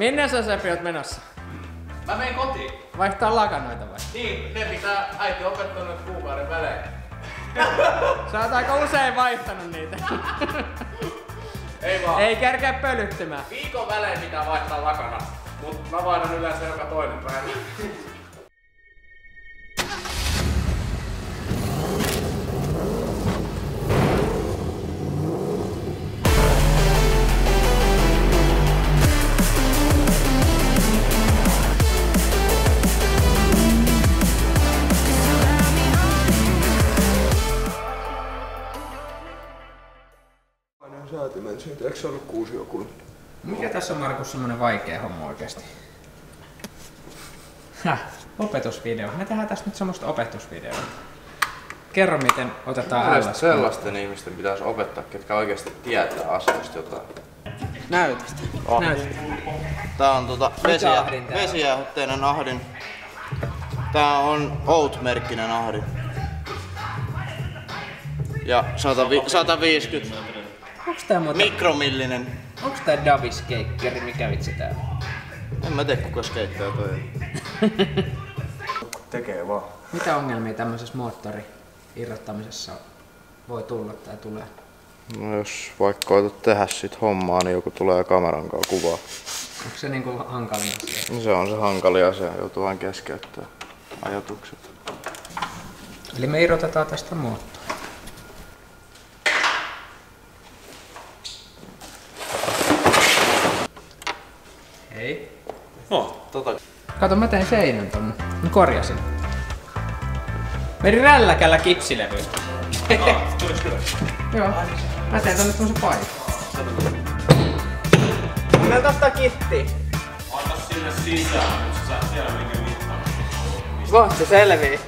Minne sä Sepi oot menossa? Mä menen kotiin. Vaihtaa lakanoita vai? Niin, ne pitää äiti opettanut kuukauden välein. Sä oot aika usein vaihtanut niitä. Ei vaan. Ei kerkeä pölyttymään. Viikon välein pitää vaihtaa lakana. Mut mä vaihdan yleensä joka toinen päivä. Säätimen siitä, eikö se ollut kuusi joku? Mikä tässä on Markus semmonen vaikea homma oikeesti? Häh, opetusvideo. Me tehdään tästä nyt semmoista opetusvideoa. Kerro miten otetaan Mielestäni LS. sellaisten ihmisten pitäisi opettaa, ketkä oikeasti tietää asioista jotain. Näytä sitä. Oh. Näytä. Tää on tota vesiä, ahdin tää on? vesijäähdytteinen ahdin. Tää on Oat-merkkinen ahdin. Ja 100, 150 Onks tää muuten... mikromillinen. Onks tää Davis Keikkeri? Mikä vitsi tää on? En mä tiedä kuka skeittää toi. Tekee vaan. Mitä ongelmia tämmöisessä moottori irrottamisessa voi tulla tai tulee? No jos vaikka koetat tehdä sit hommaa, niin joku tulee kameran kanssa kuvaa. Onko se niinku hankalin asia? No se on se hankali asia, joutuu vain keskeyttää ajatukset. Eli me irrotetaan tästä moottori. Hei. No, tota. Kato, mä tein seinän tonne. Mä korjasin. Meri rälläkällä kipsilevy. Joo. Mä tein tonne semmosen paikan. Meillä tosta kitti. Ota sinne sisään, jos sä siellä minkä mittaan. Kohta se selvii.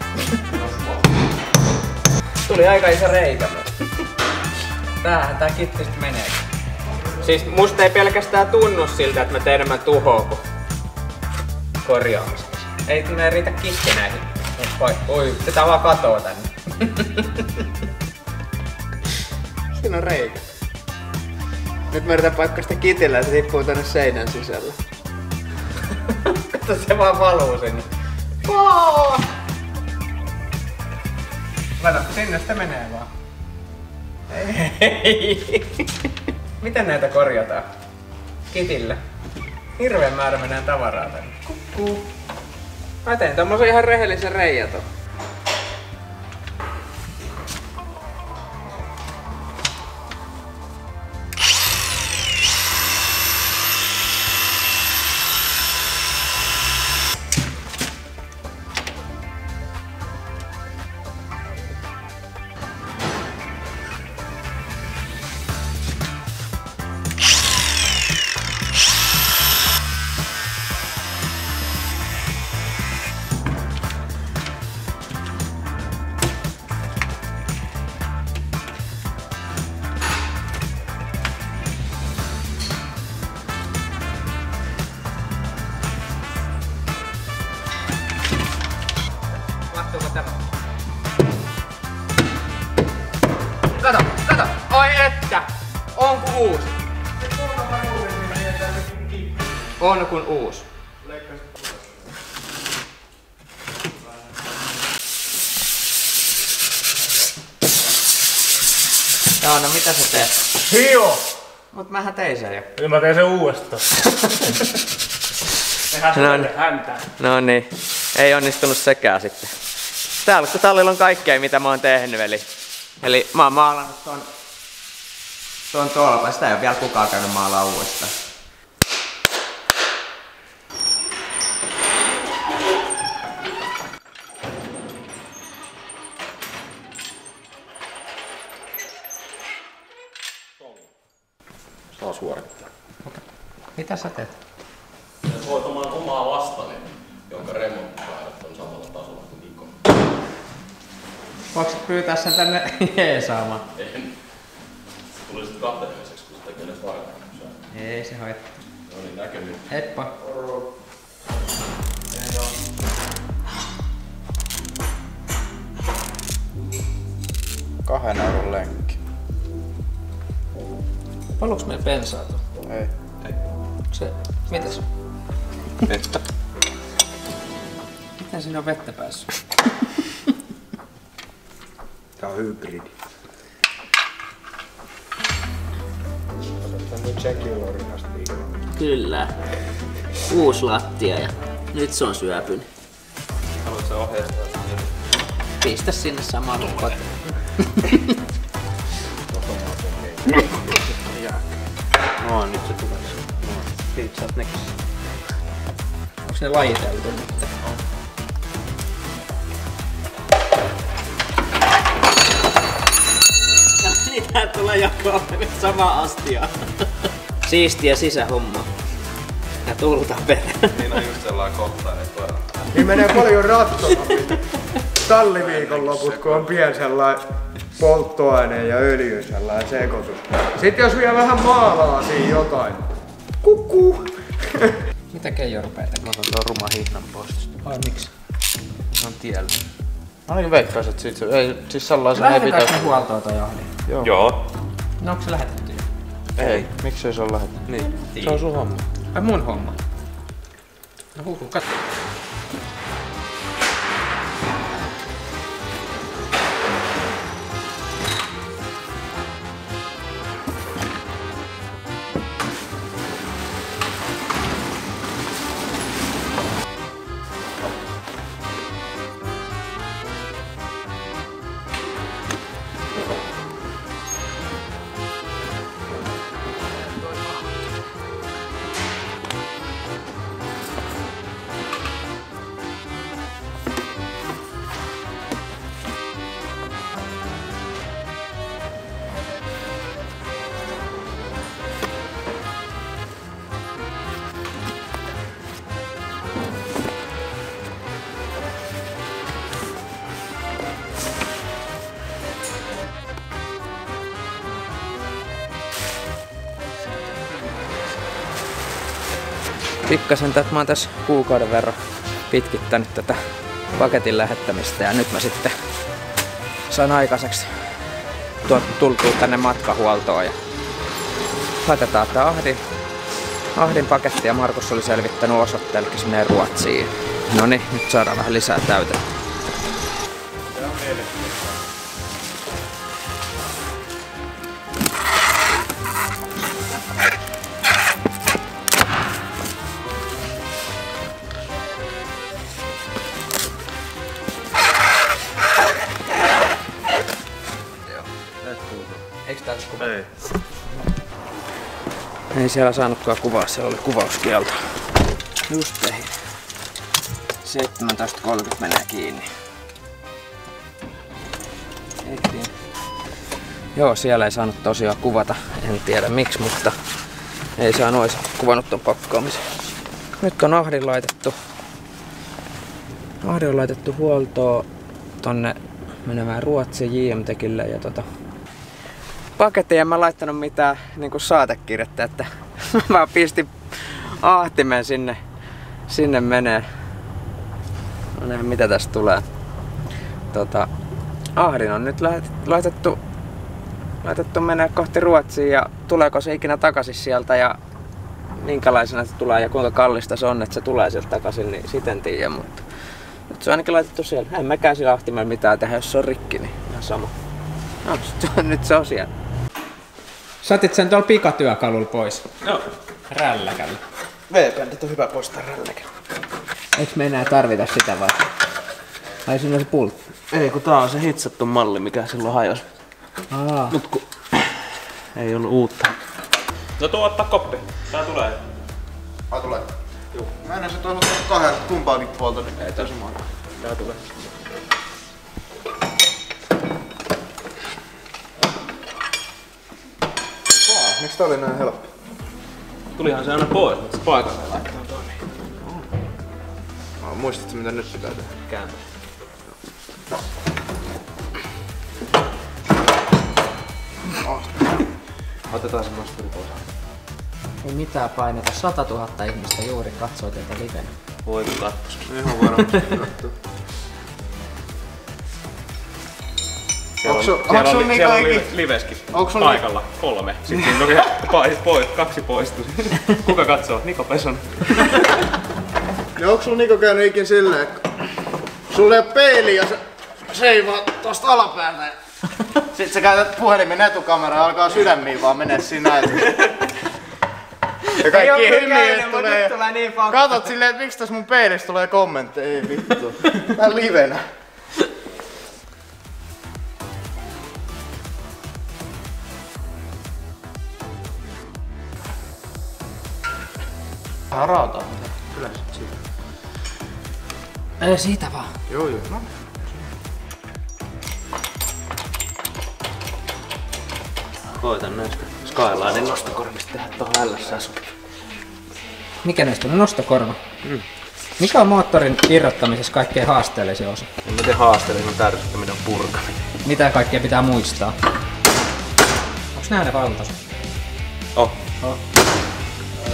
Tuli aika iso reikä. Tämähän tää kitti sit menee. Siis musta ei pelkästään tunnu siltä, että mä teen enemmän tuhoa kuin korjaamisessa. Ei tunne riitä kitti näihin. Oi, oi, tätä vaan katoo tänne. Siinä on reikä. Nyt mä yritän paikkaa sitä kitillä ja se tippuu tänne seinän sisällä. Kato se vaan valuu sinne. Oh! Kato, sinne sitä menee vaan. Ei. Miten näitä korjataan? Kitillä. Hirveän määrä menee tavaraa tänne. Kukkuu. Mä tein tommosen ihan rehellisen reijä Uusi. On kun uusi. Joo, no mitä sä teet? Hio! Mut mähän tein sen jo. Nyt mä teen sen uudestaan. Tehdään No no, niin. häntä. No niin, ei onnistunut sekään sitten. Täällä kun tallilla on kaikkea mitä mä oon tehnyt, eli, eli mä oon maalannut ton, ton tolpa, sitä ei ole vielä kukaan käynyt maalaa uudestaan. Saa suorittaa. Mitä sä teet? Hoitamaan omaa lastani, jonka remonttipäivät on samalla tasolla kuin Niko. Voiko pyytää sen tänne jeesaamaan? En. Se tuli sitten kateelliseksi, kun se tekee ne paremmin. Ei se hoitaa. No niin, näkemiin. Heippa. Kahden euron lenkki. Paluuks meillä bensaa tuon? Ei. Ei. Se, mitäs? Vettä. Miten siinä on vettä päässyt? Tää on hybridi. Kyllä. Uusi lattia ja nyt se on syöpynyt. Haluatko ohjeistaa? Pistä sinne kuin kotiin. No nyt se tulee. No, nekin. Onks ne lajiteltu nyt? Niin tää tulee jakaa sama astia. Siistiä sisähomma. Ja tulta perään. Siinä on just sellainen kohta, että Niin menee paljon rattomammin talliviikonloput, kun on pieni sellainen polttoaine ja öljy sellainen sekoitus. Sitten jos vielä vähän maalaa siinä jotain. Kuku. Mitä Keijo rupee tekemään? Otan tuon ruman hihnan pois. Ai miksi? Se on tiellä. Ainakin veikkaisin, että siitä se, ei, siis sellaisen ei Lähetetäänkö pitäisi. me huoltoa tai ahdin? Joo. No onko se lähetetty? Ei, miksei se ole lähetetty? Niin. Se on sun homma. Ai mun homma. No huhu, katso. Pikkasen tätä mä oon tässä kuukauden verran pitkittänyt tätä paketin lähettämistä ja nyt mä sitten sain aikaiseksi tultua tänne matkahuoltoon ja laitetaan tää Ahdin, Ahdin paketti ja Markus oli selvittänyt osoitteelle, se menee Ruotsiin. No niin, nyt saadaan vähän lisää täytettä. Eikö siellä saanutkaan kuvaa, siellä oli kuvauskielto. Just tehin. 17.30 menee kiinni. Ehtiin. Joo, siellä ei saanut tosiaan kuvata, en tiedä miksi, mutta ei saanut olisi kuvannut ton pakkaamisen. Nyt on ahdin laitettu. Ahdin on laitettu huoltoon tonne menemään Ruotsin JM-tekille ja tota, paketteja en mä laittanut mitään niinku saatekirjettä, että mä pistin ahtimen sinne, sinne menee. No nähdään mitä tästä tulee. Tota, Ahdin on nyt lait- laitettu, laitettu menee kohti Ruotsiin ja tuleeko se ikinä takaisin sieltä ja minkälaisena se tulee ja kuinka kallista se on, että se tulee sieltä takaisin, niin sitten tiedä, mutta nyt se on ainakin laitettu siellä. En mäkään sillä ahtimella mitään tehdä, jos se on rikki, niin ihan sama. No, nyt se on siellä. Saatit sen tuolla pikatyökalulla pois. Joo. Rälläkällä. V-bändit on hyvä poistaa rälläkin. Eikö me enää tarvita sitä vai? Ai siinä on se pultti. Ei kun tää on se hitsattu malli, mikä silloin hajosi. Aa. Mut kun ei ollut uutta. No tuo ottaa koppi. Tää tulee. Ai tulee. Joo. Mä en se tuossa kahden kumpaakin puolta, niin ei tässä. Tää tulee. Miksi tää oli näin helppo? Tulihan se aina pois, mutta se paikalle laittaa toimii. Oh, muistatko mitä nyt pitää tehdä? Kääntää. Otetaan se masteri pois. Ei mitään paineta. 100 000 ihmistä juuri katsoo teitä livenä. Voi kattos. Ihan varmasti kattuu. Siellä Onks on, sul- siellä on, siellä on live, liveskin onks sul paikalla kolme. Sitten tuli pois, pois, kaksi poistui. Kuka katsoo? Niko Peson. Niin onks sulla Niko käynyt ikin silleen, että sulla ei oo peiliä ja sä seivaat tosta alapäältä ja sit sä käytät puhelimen etukameraa ja alkaa sydämiin vaan menee näin. Ja kaikki hymyjät tulee. tulee niin. Katot silleen, että miksi tässä mun peilissä tulee kommentteja, ei vittu. Tää livenä. Vähän raataa. Kyllä sit siitä. Ei siitä vaan. Joo joo. No. Koitan näistä Skylinein nostokorvista tehdä tuohon LS Mikä näistä on nostokorva? Mm. Mikä on moottorin irrottamisessa kaikkein haasteellisin osa? Miten haasteellinen on tärsyttäminen purkaminen? Mitä kaikkea pitää muistaa? Onks nää ne valtaset? Oh. Oh.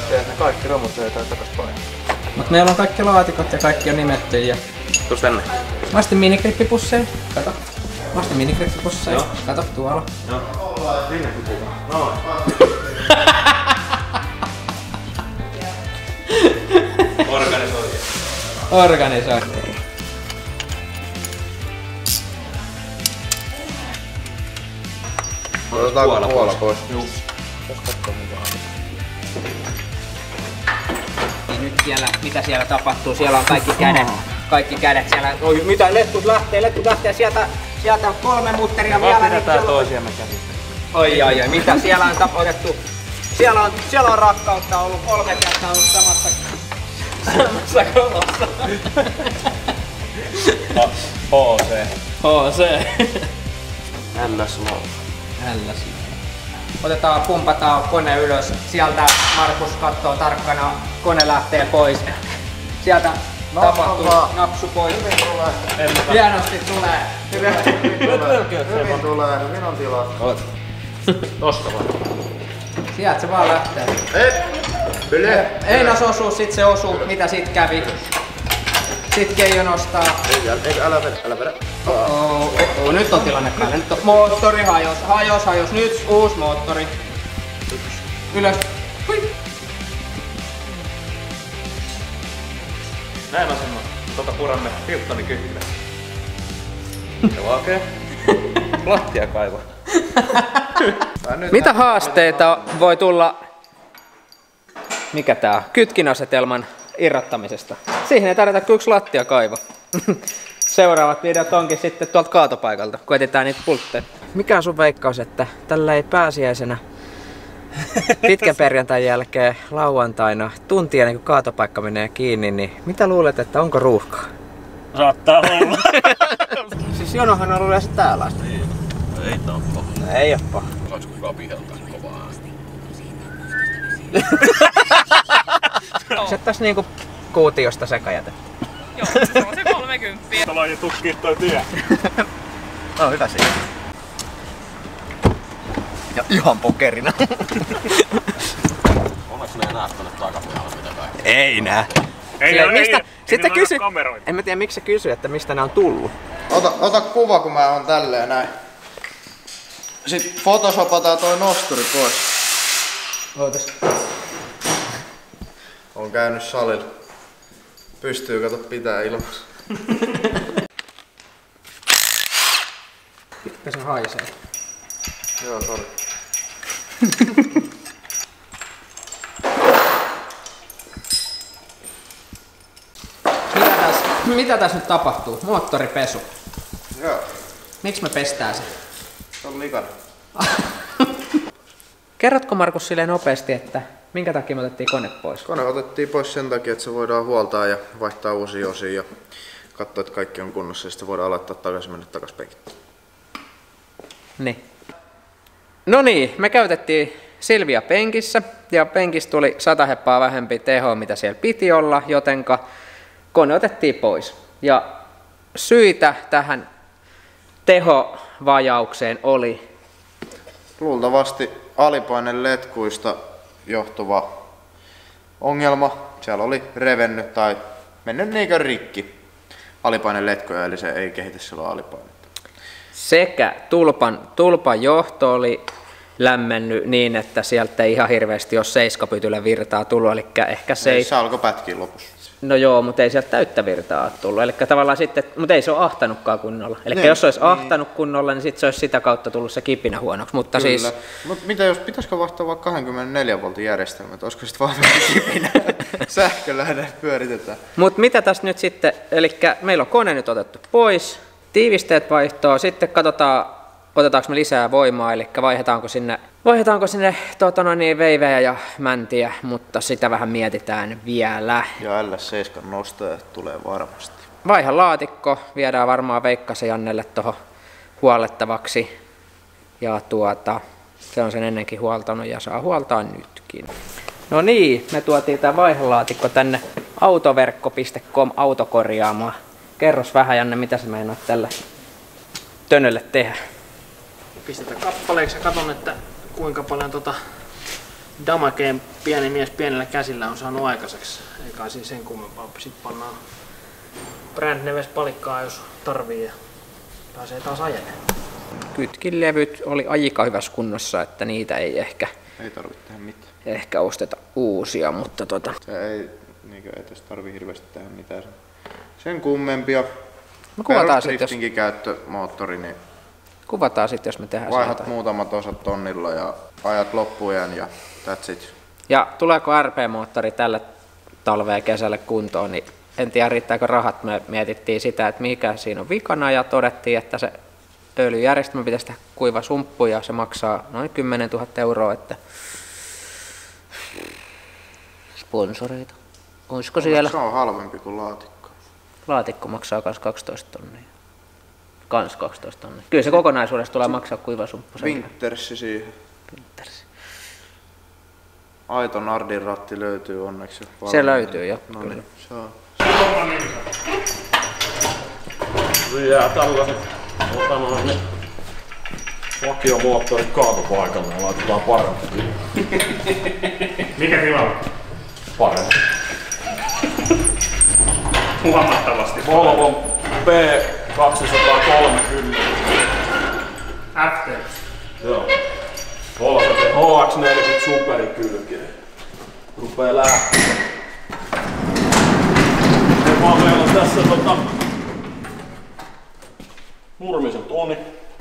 Teet ne kaikki romut löytää takas paikkaan. Mut meillä on kaikki laatikot ja kaikki on nimetty ja... Tuus tänne. Mä ostin minikrippipusseja, kato. Mä ostin minikrippipusseja, kato tuolla. Organisoija. Organisoi. Otetaanko puola pois? Niin nyt siellä, mitä siellä tapahtuu? Siellä on kaikki kädet. Kaikki kädet siellä. Oi, mitä letkut lähtee, letkut lähtee sieltä, sieltä on kolme mutteria vielä. niin Pidetään siellä- toisiamme käsistä. Oi, oi, oi, mitä siellä on tap- otettu? Siellä on, siellä on rakkautta ollut kolme kertaa ollut samassa, samassa kolossa. HC. HC. LS Low. Älläs. Otetaan, pumpataan kone ylös. Sieltä Markus katsoo tarkkana, kone lähtee pois. Sieltä tapahtuu vaan. napsu pois. Hienosti tulee. Hyvä. Hyvin tulee, hyvin on tilaa. Tosta vaan. Sieltä se vaan lähtee. Ei! Einas osuu, sit se osuu, mitä sit kävi. Sit Keijo nostaa. Ei, älä, ei, älä vedä, älä vedä. Oh, oh, oh, nyt on tilanne päällä. Nyt on moottori hajos, hajos, hajos. Nyt uusi moottori. Ylös. Hui. Näin on semmoinen. Tota puramme Hiltonin kyhkylä. Se valkee. Lattia kaiva. Mitä haasteita voi tulla, mikä tää, kytkinasetelman irrottamisesta? Siihen ei tarvita kuin yksi lattiakaivo. Seuraavat videot onkin sitten tuolta kaatopaikalta, kun etsitään niitä pultteja. Mikä on sun veikkaus, että tällä ei pääsiäisenä pitkän perjantain jälkeen lauantaina tuntia ennen kuin kaatopaikka menee kiinni, niin mitä luulet, että onko ruuhkaa? Saattaa olla. Siis jonohan on ollut yleensä täällä asti. Ei tää on paha. Ei oo paha. Saanko kukaan viheltää kovaa? Se tässä niinku kuutiosta sekajätettä. Joo, se on se 30. Tuolla on jo tukkii toi työ. No hyvä siinä. Ja ihan pokerina. Onneksi ne ei näe tonne takapihalle mitä kaikkea. ei nää. Ei, Silleen, ei, mistä, ei, sitten ei, kysy, ei en mä tiedä miksi se kysyy, että mistä nämä on tullut. Ota, ota kuva, kun mä oon tälleen näin. Sitten photoshopataan toi nosturi pois. Ootas. On käynyt salilla. Pystyy kato pitää ilmassa. Pitkä se haisee. Joo, sori. Mitä tässä, mitä tässä nyt tapahtuu? Moottoripesu. Joo, Miksi me pestään se? se on likana. Kerrotko Markus silleen nopeasti, että minkä takia me otettiin kone pois? Kone otettiin pois sen takia, että se voidaan huoltaa ja vaihtaa uusia osia ja katsoa, että kaikki on kunnossa ja sitten voidaan aloittaa takaisin mennä takaisin penkille. Niin. No niin, me käytettiin Silvia penkissä ja penkissä tuli 100 heppaa vähempi teho, mitä siellä piti olla, jotenka kone otettiin pois. Ja syitä tähän tehovajaukseen oli Luultavasti alipaine letkuista johtuva ongelma. Siellä oli revennyt tai mennyt niinkö rikki alipaine letkuja, eli se ei kehitä silloin alipainetta. sekä tulpan, tulpan johto oli lämmennyt niin, että sieltä ei ihan hirveästi ole seiskapytyllä virtaa tullut, eli ehkä Ei, seis... se alkoi pätkiä lopussa. No joo, mutta ei sieltä täyttä virtaa ole tullut. Eli tavallaan sitten, mutta ei se ole ahtanutkaan kunnolla. Eli Niin, jos se olisi niin. ahtanut kunnolla, niin sitten se olisi sitä kautta tullut se kipinä huonoksi. Mutta Kyllä. siis, Mut mitä jos pitäisikö vaihtaa vaikka 24 voltin järjestelmä, että olisiko sitten vahvempi kipinä? Sähköllä pyöritetään. mutta mitä tässä nyt sitten, eli meillä on kone nyt otettu pois, tiivisteet vaihtoo, sitten katsotaan, otetaanko me lisää voimaa, eli vaihdetaanko sinne, vaihdetaanko sinne tota noin, niin veivejä ja mäntiä, mutta sitä vähän mietitään vielä. Ja LS7 nostaja tulee varmasti. Vaiha laatikko, viedään varmaan Veikkasen Jannelle tuohon huollettavaksi. Ja tuota, se on sen ennenkin huoltanut ja saa huoltaa nytkin. No niin, me tuotiin tämä vaihelaatikko tänne autoverkko.com autokorjaamaan. Kerros vähän Janne, mitä sä meinaat tällä tönölle tehdä? Pistetään kappaleeksi ja katon, että kuinka paljon tota damakeen pieni mies pienellä käsillä on saanut aikaiseksi. Eikä siis sen kummempaa. Sitten pannaan brand neves palikkaa, jos tarvii ja pääsee taas ajelemaan. Kytkinlevyt oli aika hyvässä kunnossa, että niitä ei ehkä, Ei tarvitse tehdä mitään. ehkä osteta uusia, mutta tota, Se ei, niinkö, ei tässä tarvii hirveästi tehdä mitään sen, kummempia. me kuvataan sitten, jos, käyttömoottori, niin kuvataan sit, jos me tehdään vaihdat sieltä. muutamat osat tonnilla ja ajat loppujen ja that's it. Ja tuleeko RP-moottori tälle talveen kesälle kuntoon, niin en tiedä riittääkö rahat. Me mietittiin sitä, että mikä siinä on vikana ja todettiin, että se öljyjärjestelmä pitäisi tehdä kuiva sumppu ja se maksaa noin 10 000 euroa, että sponsoreita. Olisiko siellä? Se on halvempi kuin laatikko. Laatikko maksaa myös 12 tonnia. Kans 12 tonnia. Kyllä se kokonaisuudessa tulee maksaa kuiva sumppu. sen Wintersi siihen. Winters. Aito Nardin ratti löytyy onneksi. Se löytyy jo, No kyllä. niin, se on. Se jää tällaiset ota noin ne vakiomoottorit kaatopaikalle ja laitetaan parempi. Mikä tilanne? Parempi. Huomattavasti. Volvo P230. FT. Joo. Tuolla se HX40 superi kylkeen. Rupee lähteä. Ja vaan meillä on tässä tota... Nurmisen Toni,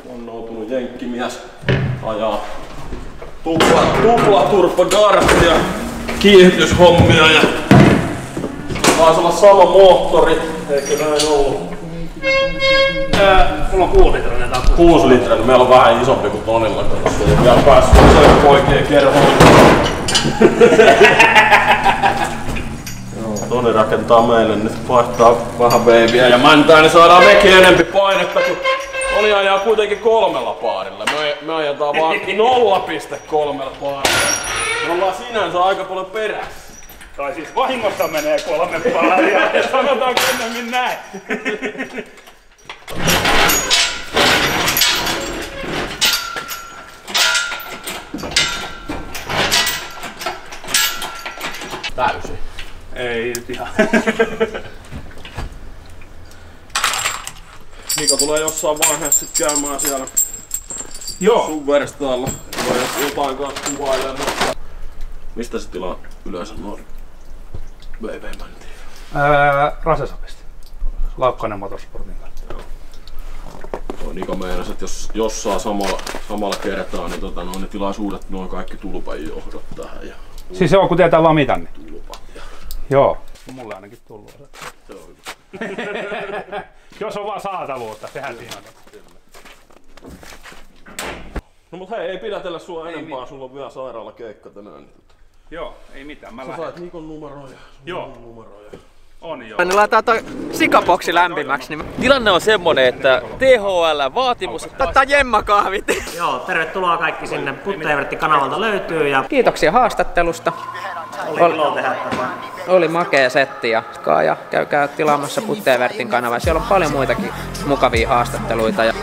vannoutunut jenkkimies, ajaa tupla, tupla turpa garfia, kiihdytyshommia ja taisi olla sama moottori, eikö näin ollut? Öö, mulla on kuulitrainen takku. 6 litraa, niin meillä on vähän isompi kuin Tonilla, koska ei vielä päässyt isojen poikien kerhoon. Toni rakentaa meille nyt vaihtaa vähän veiviä ja mäntää, niin saadaan mekin enempi painetta, kun Toni ajaa kuitenkin kolmella paarilla. Me, me ajetaan vaan 0,3 paarilla. Me ollaan sinänsä aika paljon perässä. Tai siis vahingossa menee kolme paaria, ja sanotaanko ennemmin näin. Täysin. Ei nyt ihan. Mika tulee jossain vaiheessa sit käymään siellä Joo. sun verstaalla. Voi jotain kanssa kuvailee, mutta... Mistä se tilaa yleensä noin VV-mäntiä? Öö, Rasesapista. Laukkanen Motorsportin kanssa. Niko meinasi, että jos, jos saa samalla, samalla kertaa, niin, tota, noin, ne tilaisuudet noin kaikki tulpan johdot tähän ja Siis joo, kun tietää vaan mitan, niin. tulpat. Ja Joo. Mulle ainakin tullut. se on hyvä. Jos on vaan saatavuutta, sehän siinä on. No mut hei, ei pidätellä sua enempää, sulla on vielä sairaalakeikka tänään. Niin, tota, Joo, ei mitään. Mä sä lähden. sait Nikon numeroja. Joo. Numeroja. On joo. Niin laitetaan toi sikaboksi lämpimäksi, niin Tilanne on semmonen, että THL-vaatimus... ottaa jemmakahvit. Joo, tervetuloa kaikki sinne Puttevertti-kanavalta löytyy ja Kiitoksia haastattelusta. oli ilo tehdä tätä. Oli makea setti ja ja käykää tilaamassa Puttevertin kanava. Siellä on paljon muitakin mukavia haastatteluita. Ja